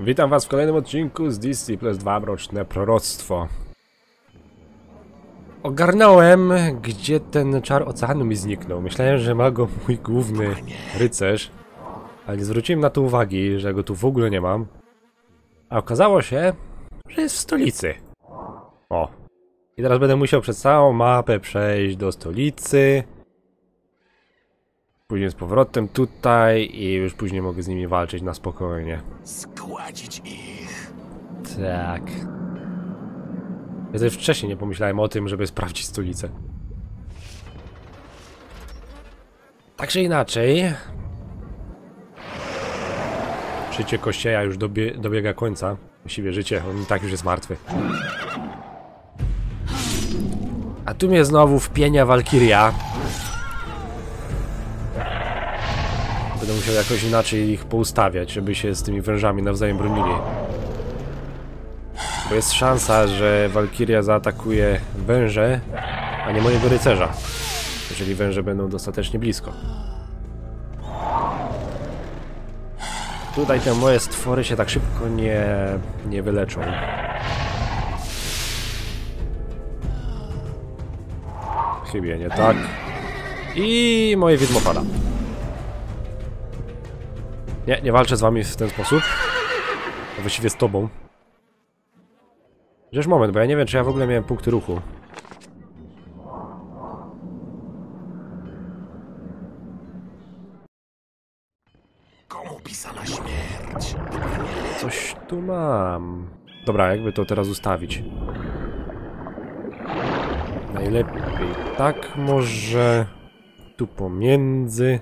Witam was w kolejnym odcinku z DC plus 2 Mroczne Proroctwo. Ogarnąłem, gdzie ten czar oceanu mi zniknął. Myślałem, że ma go mój główny rycerz, ale nie zwróciłem na to uwagi, że go tu w ogóle nie mam. A okazało się, że jest w stolicy. O. I teraz będę musiał przez całą mapę przejść do stolicy. Później z powrotem tutaj i już później mogę z nimi walczyć na spokojnie. Składzić ich. Tak. Ja też wcześniej nie pomyślałem o tym, żeby sprawdzić stolicę. Tak czy inaczej... Życie Kościeja już dobie, dobiega końca. Właściwie życie, on i tak już jest martwy. A tu mnie znowu wpienia Walkiria. Będę musiał jakoś inaczej ich poustawiać, żeby się z tymi wężami nawzajem bronili. Bo jest szansa, że Walkiria zaatakuje węże, a nie mojego rycerza. Jeżeli węże będą dostatecznie blisko. Tutaj te moje stwory się tak szybko nie, nie wyleczą. Chyba nie tak. I moje widmo pada. Nie, nie walczę z wami w ten sposób. A właściwie z tobą. Chociaż moment, bo ja nie wiem, czy ja w ogóle miałem punkty ruchu. Komu pisana śmierć? Coś tu mam. Dobra, jakby to teraz ustawić. Najlepiej tak, może tu pomiędzy.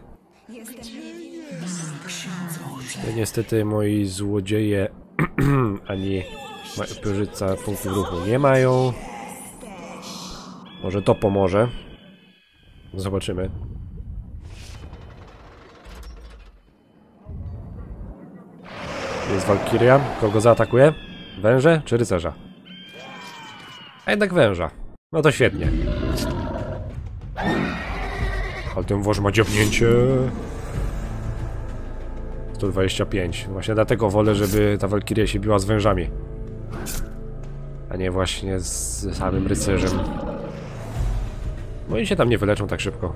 To niestety moi złodzieje ani Pyrzyca punktów ruchu nie mają. Może to pomoże. Zobaczymy. Jest Walkiria. Kogo zaatakuje? Węże czy rycerza? A jednak węża. No to świetnie. Ale ten wąż ma dziobnięcie. 125. Właśnie dlatego wolę, żeby ta Walkiria się biła z wężami. A nie właśnie z samym rycerzem. Bo oni się tam nie wyleczą tak szybko.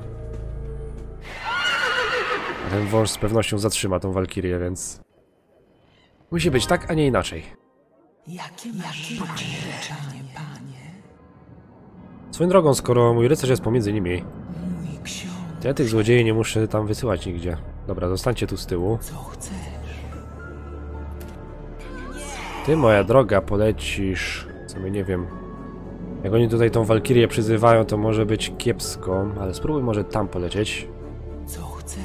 A ten wąż z pewnością zatrzyma tą Walkirię, więc... Musi być tak, a nie inaczej. Jakie masz życzenie, panie? Swoją drogą, skoro mój rycerz jest pomiędzy nimi, to ja tych złodziei nie muszę tam wysyłać nigdzie. Dobra, zostańcie tu z tyłu. co chcesz? Ty, moja droga, polecisz... Co my nie wiem... Jak oni tutaj tą Walkirię przyzywają, to może być kiepsko, ale spróbuj może tam polecieć. Co chcesz?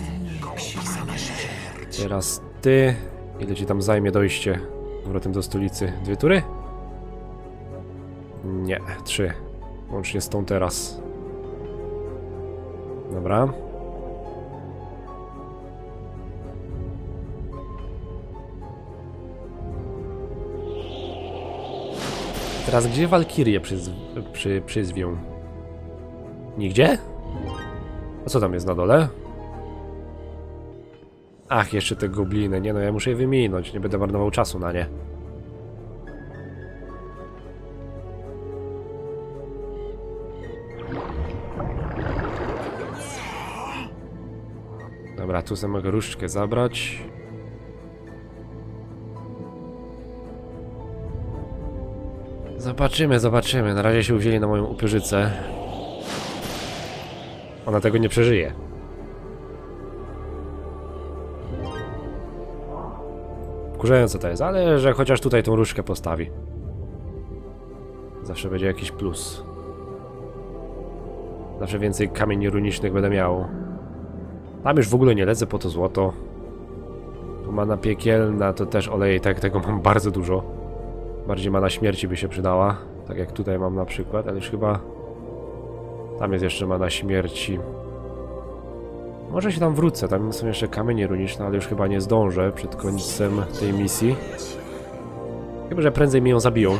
Teraz ty... Ile ci tam zajmie dojście powrotem do stolicy? Dwie tury? Nie, trzy. Łącznie z tą teraz. Dobra. Teraz gdzie Walkirię przyz... przy... przyzwią? Nigdzie? A co tam jest na dole? Ach, jeszcze te gobliny. Nie no, ja muszę je wyminąć. Nie będę marnował czasu na nie. Dobra, tu mogę różdżkę zabrać. Zobaczymy, zobaczymy. Na razie się uwzięli na moją upierzycę. Ona tego nie przeżyje. Wkurzające to jest, ale że chociaż tutaj tą różkę postawi. Zawsze będzie jakiś plus. Zawsze więcej kamieni runicznych będę miał. Tam już w ogóle nie lecę po to złoto. Tu mana piekielna, to też oleje, tak tego mam bardzo dużo. Bardziej mana śmierci by się przydała. Tak jak tutaj mam na przykład, ale już chyba... Tam jest jeszcze mana śmierci. Może się tam wrócę, tam są jeszcze kamienie runiczne, ale już chyba nie zdążę przed końcem tej misji. Chyba, że prędzej mi ją zabiją.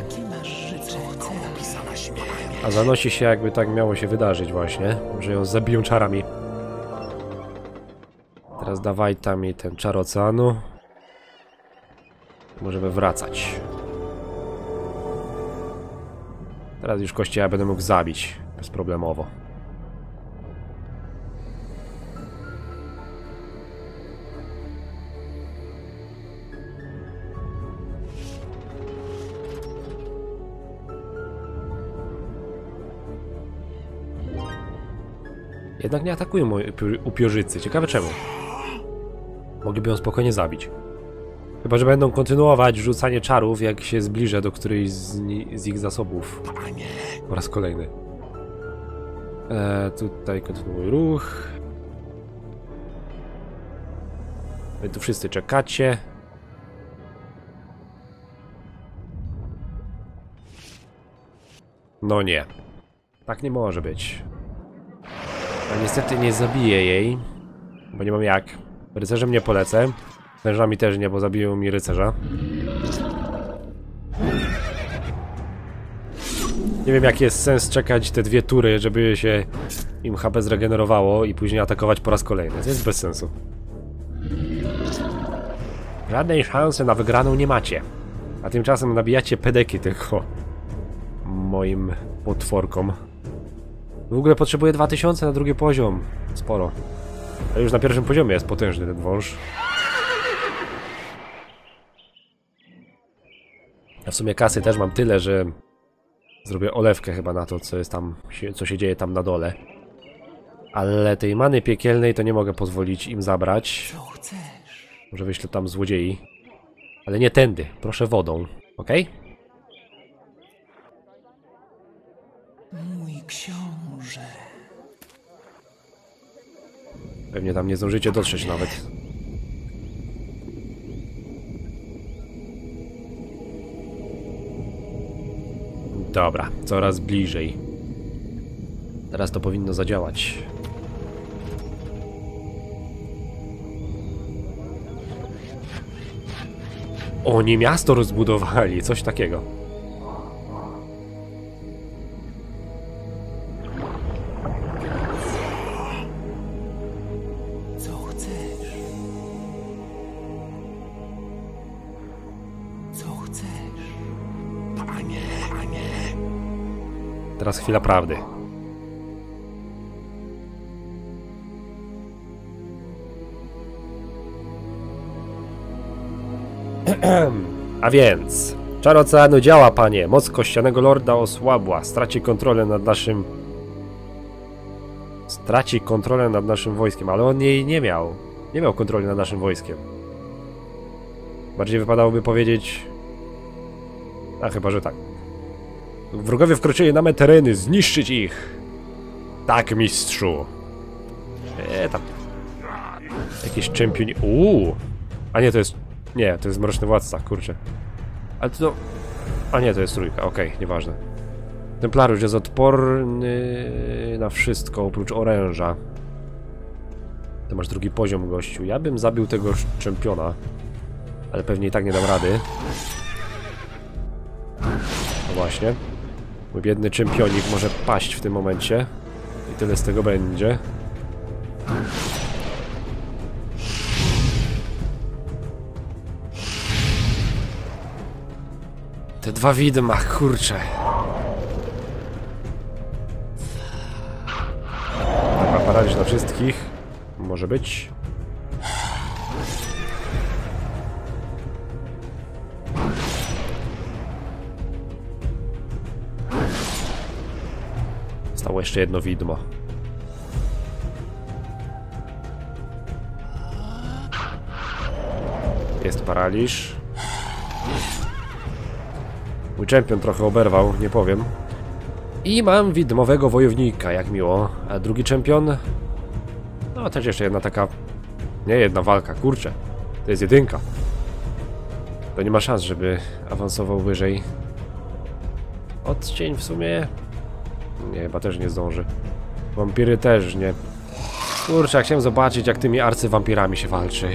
A zanosi się jakby tak miało się wydarzyć właśnie, że ją zabiją czarami. Teraz dawaj tam mi ten czar oceanu. Możemy wracać. Teraz już kościoła będę mógł zabić bezproblemowo. Jednak nie atakują upiorzycy. Ciekawe czemu. Mogliby ją spokojnie zabić. Chyba, że będą kontynuować rzucanie czarów, jak się zbliżę do którejś z, z ich zasobów. Po raz kolejny. E, tutaj kontynuuj ruch. Wy tu wszyscy czekacie. No nie. Tak nie może być. A niestety nie zabiję jej. Bo nie mam jak. Rycerzem nie polecę. Wężami też nie, bo zabiją mi rycerza. Nie wiem jaki jest sens czekać te dwie tury, żeby się im HP zregenerowało i później atakować po raz kolejny. To jest bez sensu. Żadnej szansy na wygraną nie macie. A tymczasem nabijacie pedeki tylko moim potworkom. W ogóle potrzebuję 2000 na drugi poziom. Sporo. A już na pierwszym poziomie jest potężny ten wąż. A w sumie kasy też mam tyle, że Zrobię olewkę chyba na to, co jest tam, co się dzieje tam na dole. Ale tej many piekielnej to nie mogę pozwolić im zabrać. Co chcesz? Może wyślę tam złodziei. Ale nie tędy, proszę wodą, ok? Mój książę. Pewnie tam nie zdążycie dotrzeć nawet. Dobra, coraz bliżej. Teraz to powinno zadziałać. Oni miasto rozbudowali, coś takiego. Chwila prawdy. A więc, czar oceanu działa, panie. Moc kościanego lorda osłabła. Straci kontrolę nad naszym... Straci kontrolę nad naszym wojskiem, ale on jej nie miał. Nie miał kontroli nad naszym wojskiem. Bardziej wypadałoby powiedzieć... A chyba, że tak. Wrogowie wkroczyli na me tereny, zniszczyć ich! Tak, mistrzu! Eee, tam... Jakiś czempion... Uuu! A nie, to jest... Nie, to jest Mroczny Władca, kurczę. Ale to... A nie, to jest trójka, okej, nieważne. Templariusz jest odporny na wszystko, oprócz oręża. Ty masz drugi poziom, gościu. Ja bym zabił tego czempiona. Ale pewnie i tak nie dam rady. No właśnie. Mój biedny czempionik może paść w tym momencie. I tyle z tego będzie. Te dwa widma, kurczę. Dobra, paraliż na wszystkich. Może być. Jeszcze jedno widmo. Jest paraliż. Mój czempion trochę oberwał, nie powiem. I mam widmowego wojownika, jak miło. A drugi czempion? No, też jeszcze jedna taka... Nie jedna walka, kurczę. To jest jedynka. To nie ma szans, żeby awansował wyżej. Odcień w sumie... Nie, chyba też nie zdąży. Wampiry też nie. Kurczę, chciałem zobaczyć, jak tymi arcywampirami się walczy.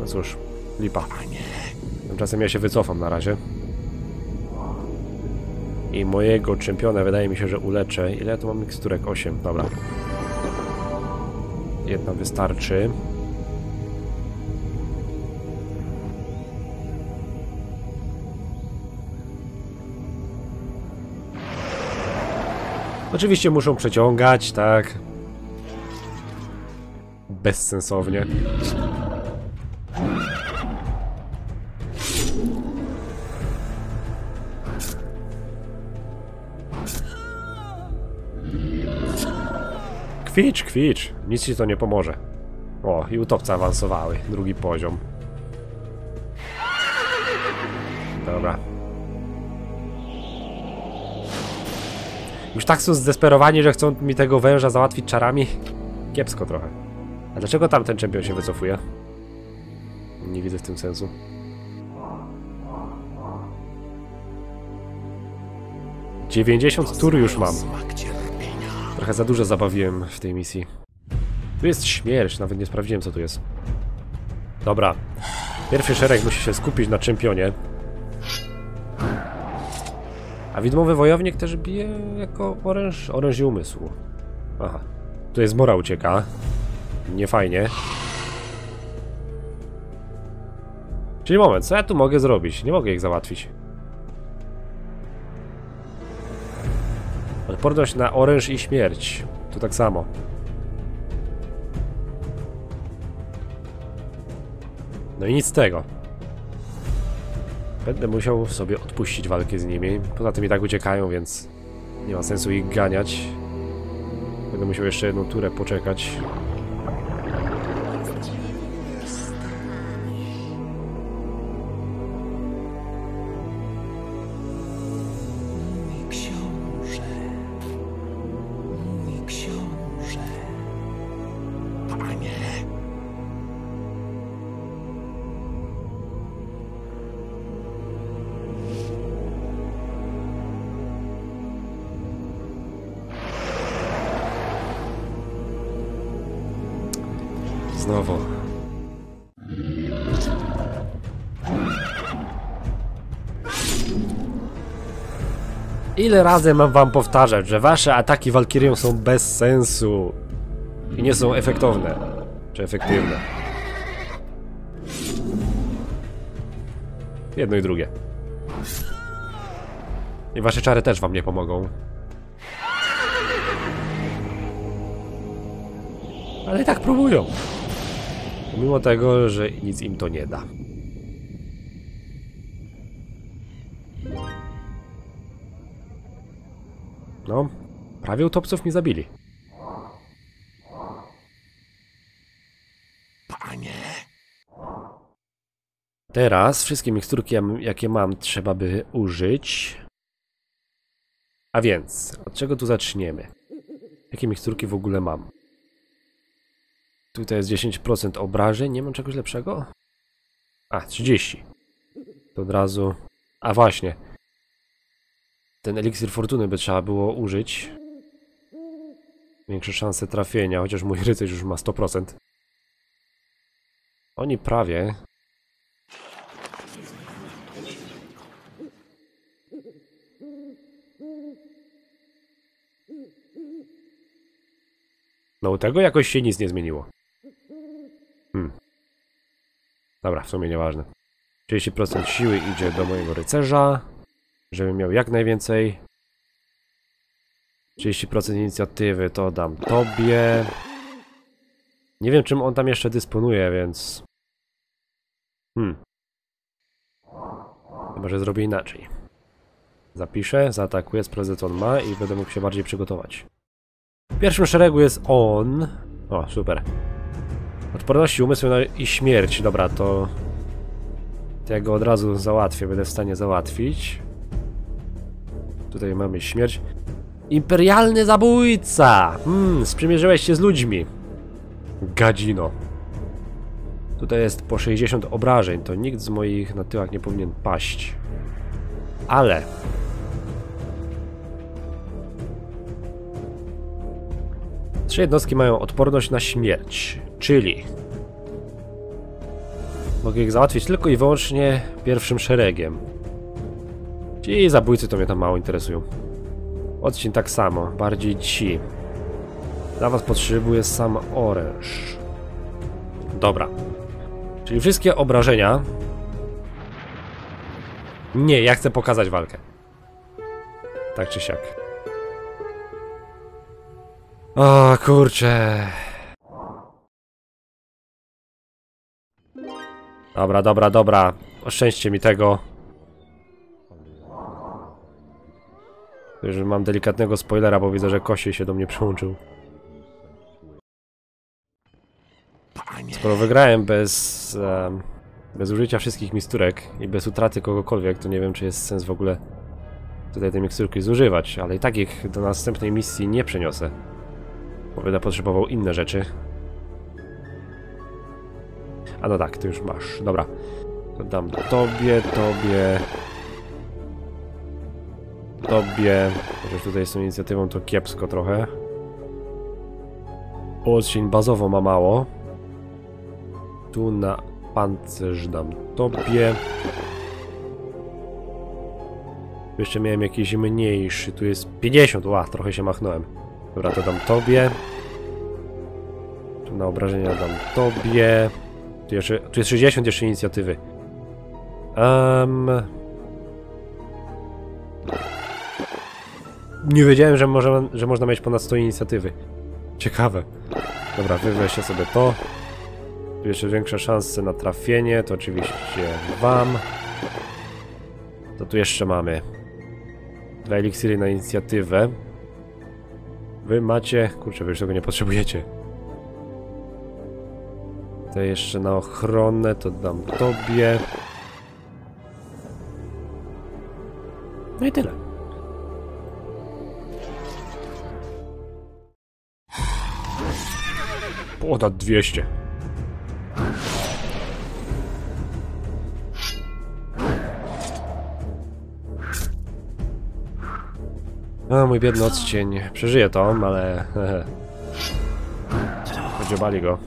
No cóż, lipa. Tymczasem ja się wycofam na razie. I mojego czempiona wydaje mi się, że uleczę. Ile tu mam miksturek? 8, dobra. Jedna wystarczy. Oczywiście muszą przeciągać, tak. Bezsensownie. Kwicz, kwicz. Nic ci to nie pomoże. O, i utopce awansowały. Drugi poziom. Już tak są zdesperowani, że chcą mi tego węża załatwić czarami? Kiepsko trochę. A dlaczego tamten czempion się wycofuje? Nie widzę w tym sensu. Dziewięćdziesiąt tur już mam. Trochę za dużo zabawiłem w tej misji. Tu jest śmierć, nawet nie sprawdziłem co tu jest. Dobra. Pierwszy szereg musi się skupić na czempionie. A widmowy wojownik też bije jako oręż, oręż i umysł. Aha. Tu jest mora ucieka. Nie fajnie. Czyli moment, co ja tu mogę zrobić? Nie mogę ich załatwić. Odporność na oręż i śmierć. Tu tak samo. No i nic z tego. Będę musiał sobie odpuścić walkę z nimi. Poza tym i tak uciekają, więc nie ma sensu ich ganiać. Będę musiał jeszcze jedną turę poczekać. Ile razy mam wam powtarzać, że wasze ataki Walkirią są bez sensu i nie są efektowne, czy efektywne. Jedno i drugie. I wasze czary też wam nie pomogą. Ale i tak próbują. Mimo tego, że nic im to nie da. No, prawie utopców mi zabili. panie, Teraz wszystkie miksturki, jakie mam, trzeba by użyć. A więc, od czego tu zaczniemy? Jakie miksturki w ogóle mam? Tutaj jest 10% obrażeń, nie mam czegoś lepszego? A, 30. To od razu... A właśnie. Ten eliksir fortuny by trzeba było użyć. Większe szanse trafienia, chociaż mój rycerz już ma 100%. Oni prawie, No u tego jakoś się nic nie zmieniło. Hmm. Dobra, w sumie nieważne. 30% siły idzie do mojego rycerza, żeby miał jak najwięcej. 30% inicjatywy to dam tobie. Nie wiem czym on tam jeszcze dysponuje, więc... Hmm. Chyba, że zrobię inaczej. Zapiszę, zaatakuję, sprawdzę co on ma i będę mógł się bardziej przygotować. W pierwszym szeregu jest on. O, super. Odporności umysłu i śmierć. Dobra, to... to ja go od razu załatwię, będę w stanie załatwić. Tutaj mamy śmierć. Imperialny zabójca! Hmm, sprzymierzyłeś się z ludźmi. Gadzino. Tutaj jest po 60 obrażeń, to nikt z moich na tyłach nie powinien paść. Ale... Trzy jednostki mają odporność na śmierć, czyli mogę ich załatwić tylko i wyłącznie pierwszym szeregiem. Ci zabójcy to mnie tam mało interesują. Odcień tak samo, bardziej ci. Dla was potrzebuję sam oręż. Dobra. Czyli wszystkie obrażenia. Nie, ja chcę pokazać walkę. Tak czy siak. O kurcze. Dobra, dobra, dobra. Oszczędźcie mi tego. Już mam delikatnego spoilera, bo widzę, że Kosie się do mnie przyłączył. Skoro wygrałem bez, em, bez użycia wszystkich misturek i bez utraty kogokolwiek, to nie wiem, czy jest sens w ogóle tutaj tej miksturki zużywać, ale i tak ich do następnej misji nie przeniosę. Bo będę potrzebował inne rzeczy. A no tak, ty już masz. Dobra. To dam tobie, tobie... Tobie... Chociaż tutaj z tą inicjatywą to kiepsko trochę. Odcień bazowo ma mało. Tu na pancerz dam tobie. Jeszcze miałem jakiś mniejszy. Tu jest 50. Ła, trochę się machnąłem. Dobra, to dam tobie. Tu na obrażenia dam tobie. Tu, jeszcze, tu jest 60 jeszcze inicjatywy. Um... Nie wiedziałem, że, może, że można mieć ponad 100 inicjatywy. Ciekawe. Dobra, wy weźcie sobie to. Tu jeszcze większe szanse na trafienie, to oczywiście wam. To tu jeszcze mamy dwa eliksiry na inicjatywę. Wy macie... Kurczę, wy już tego nie potrzebujecie. To jeszcze na ochronę, to dam tobie. No i tyle. Ponad 200. A, mój biedny odcień. Przeżyje to, ale... Podziobali go.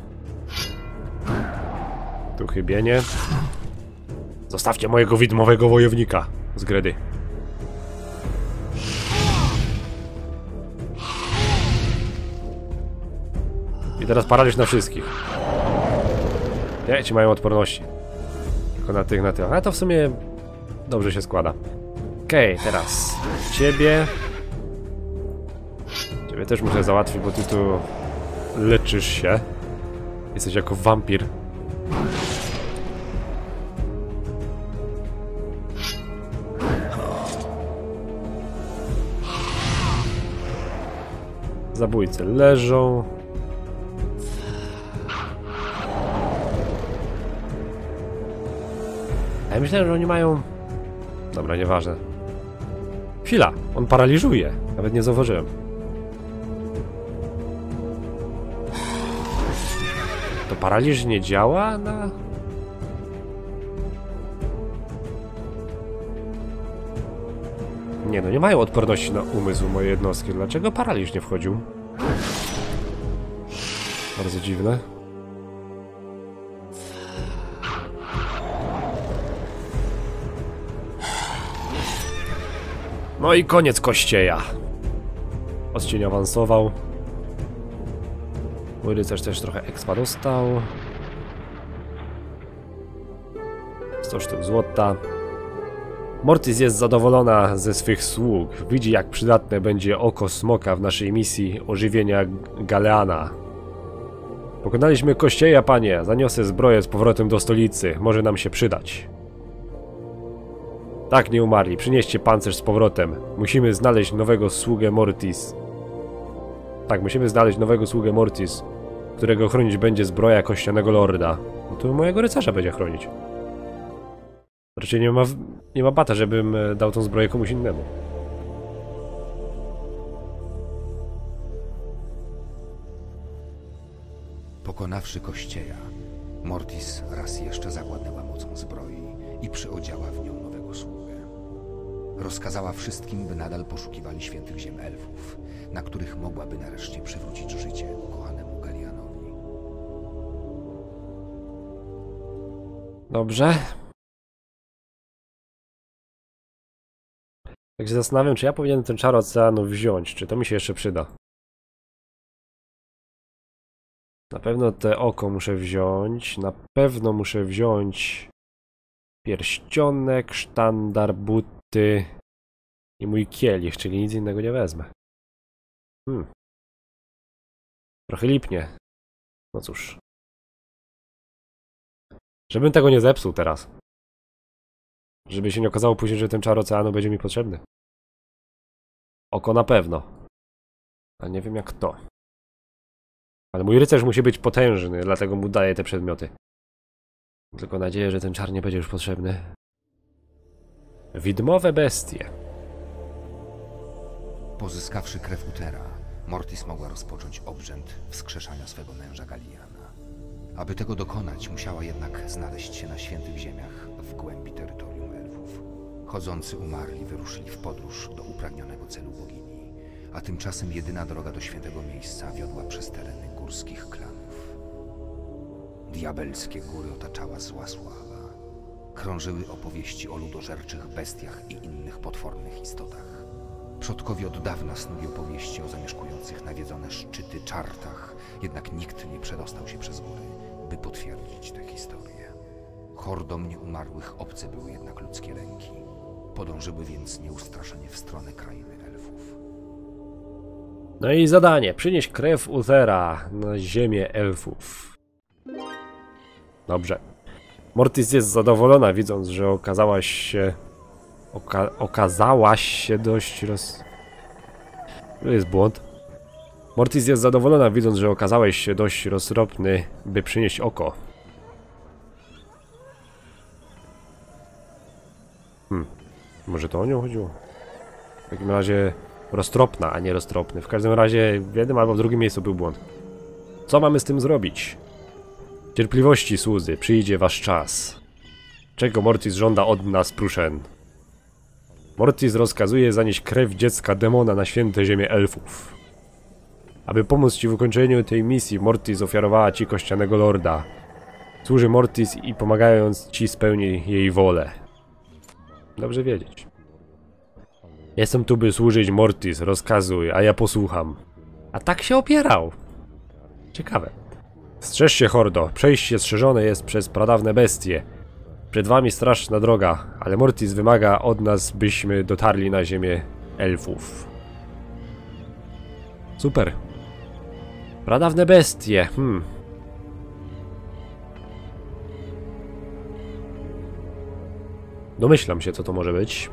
Tu chybienie. Zostawcie mojego widmowego wojownika z Gredy. I teraz paraliż na wszystkich. Nie, ci mają odporności. Tylko na tych, na tych. Ale to w sumie dobrze się składa. Okej, okay, teraz ciebie. Ciebie też muszę załatwić, bo ty tu leczysz się. Jesteś jako wampir. Zabójcy leżą. Ja myślałem, że oni mają... Dobra, nieważne. Chwila, on paraliżuje. Nawet nie zauważyłem. To paraliż nie działa na... Nie no, nie mają odporności na umysł moje jednostki. Dlaczego paraliż nie wchodził? Bardzo dziwne. No i koniec kościeja. Odcień awansował. Mój rycerz też trochę expa dostał. 100 sztuk złota. Mortis jest zadowolona ze swych sług. Widzi jak przydatne będzie oko smoka w naszej misji ożywienia Galeana. Pokonaliśmy kościeja, panie. Zaniosę zbroję z powrotem do stolicy. Może nam się przydać. Tak, nie umarli. Przynieście pancerz z powrotem. Musimy znaleźć nowego sługę Mortis. Tak, musimy znaleźć nowego sługę Mortis, którego chronić będzie zbroja kościanego lorda. No to mojego rycerza będzie chronić. Raczej nie ma, nie ma bata, żebym e, dał tą zbroję komuś innemu. Pokonawszy Kościeja, Mortis raz jeszcze zawładnęła mocą zbroi i przyodziała w nią. Rozkazała wszystkim, by nadal poszukiwali świętych ziem elfów, na których mogłaby nareszcie przywrócić życie ukochanemu Galianowi. Dobrze. Tak się zastanawiam, czy ja powinienem ten czar oceanu wziąć, czy to mi się jeszcze przyda. Na pewno te oko muszę wziąć, na pewno muszę wziąć pierścionek, sztandar, buty i mój kielich, czyli nic innego nie wezmę. Hmm. Trochę lipnie. No cóż. Żebym tego nie zepsuł teraz. Żeby się nie okazało później, że ten czar oceanu będzie mi potrzebny. Oko na pewno. A nie wiem jak to. Ale mój rycerz musi być potężny, dlatego mu daję te przedmioty. Tylko nadzieję, że ten czar nie będzie już potrzebny. Widmowe bestie. Pozyskawszy krew Utera, Mortis mogła rozpocząć obrzęd wskrzeszania swego męża Galiana. Aby tego dokonać, musiała jednak znaleźć się na świętych ziemiach w głębi terytorium elfów. Chodzący umarli wyruszyli w podróż do upragnionego celu bogini, a tymczasem jedyna droga do świętego miejsca wiodła przez tereny górskich klanów. Diabelskie góry otaczała zła sława. Krążyły opowieści o ludożerczych bestiach i innych potwornych istotach. Przodkowie od dawna snuli opowieści o zamieszkujących nawiedzone szczyty czartach, jednak nikt nie przedostał się przez góry, by potwierdzić tę historię. Hordom nieumarłych obce były jednak ludzkie ręki. Podążyły więc nieustraszenie w stronę krainy elfów. No i zadanie. Przynieść krew Uthera na ziemię elfów. Dobrze. Mortis jest zadowolona, widząc, że okazałaś się... Oka okazałaś się dość roz... To jest błąd. Mortis jest zadowolona, widząc, że okazałeś się dość roztropny, by przynieść oko. Hmm. Może to o nią chodziło? W takim razie roztropna, a nie roztropny. W każdym razie w jednym albo w drugim miejscu był błąd. Co mamy z tym zrobić? Cierpliwości, słudzy, przyjdzie wasz czas. Czego Mortis żąda od nas, Pruszen? Mortis rozkazuje zanieść krew dziecka demona na święte ziemię elfów. Aby pomóc ci w ukończeniu tej misji, Mortis ofiarowała ci kościanego lorda. Służy Mortis i pomagając ci spełni jej wolę. Dobrze wiedzieć. Jestem tu, by służyć Mortis, rozkazuj, a ja posłucham. A tak się opierał. Ciekawe. Strzeż się, Hordo. Przejście strzeżone jest przez pradawne bestie. Przed wami straszna droga, ale Mortis wymaga od nas, byśmy dotarli na ziemię elfów. Super. Pradawne bestie, hmm. Domyślam się, co to może być.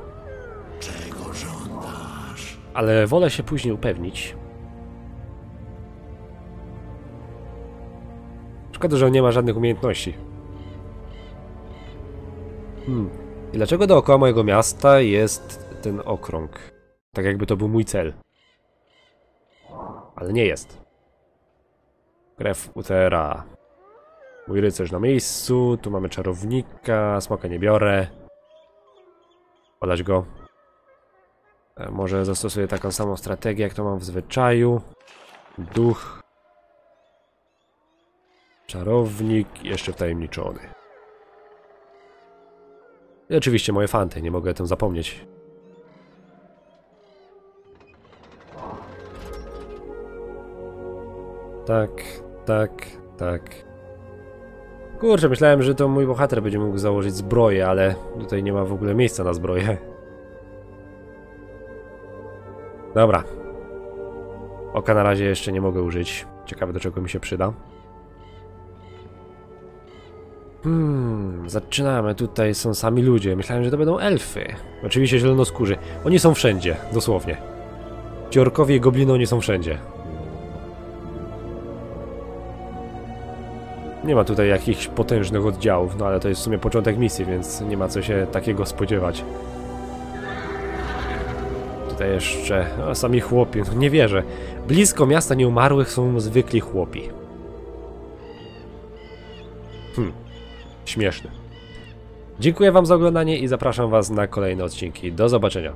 Czego żądasz? Ale wolę się później upewnić. Szkoda, że on nie ma żadnych umiejętności. Hmm. I dlaczego dookoła mojego miasta jest ten okrąg? Tak jakby to był mój cel. Ale nie jest. Krew Utera. Mój rycerz na miejscu. Tu mamy czarownika. Smoka nie biorę. Podać go. E, Może zastosuję taką samą strategię, jak to mam w zwyczaju. Duch. Czarownik, jeszcze wtajemniczony. I oczywiście moje fanty, nie mogę o tym zapomnieć. Tak, tak, tak. Kurczę, myślałem, że to mój bohater będzie mógł założyć zbroję, ale tutaj nie ma w ogóle miejsca na zbroję. Dobra. Oka na razie jeszcze nie mogę użyć. Ciekawe do czego mi się przyda. Hmm, zaczynamy. Tutaj są sami ludzie. Myślałem, że to będą elfy. Oczywiście zielonoskórzy. Oni są wszędzie, dosłownie. Ci i gobliny, oni są wszędzie. Nie ma tutaj jakichś potężnych oddziałów, no ale to jest w sumie początek misji, więc nie ma co się takiego spodziewać. Tutaj jeszcze no, sami chłopi, no nie wierzę. Blisko miasta nieumarłych są zwykli chłopi. Hmm, śmieszne. Dziękuję wam za oglądanie i zapraszam was na kolejne odcinki. Do zobaczenia.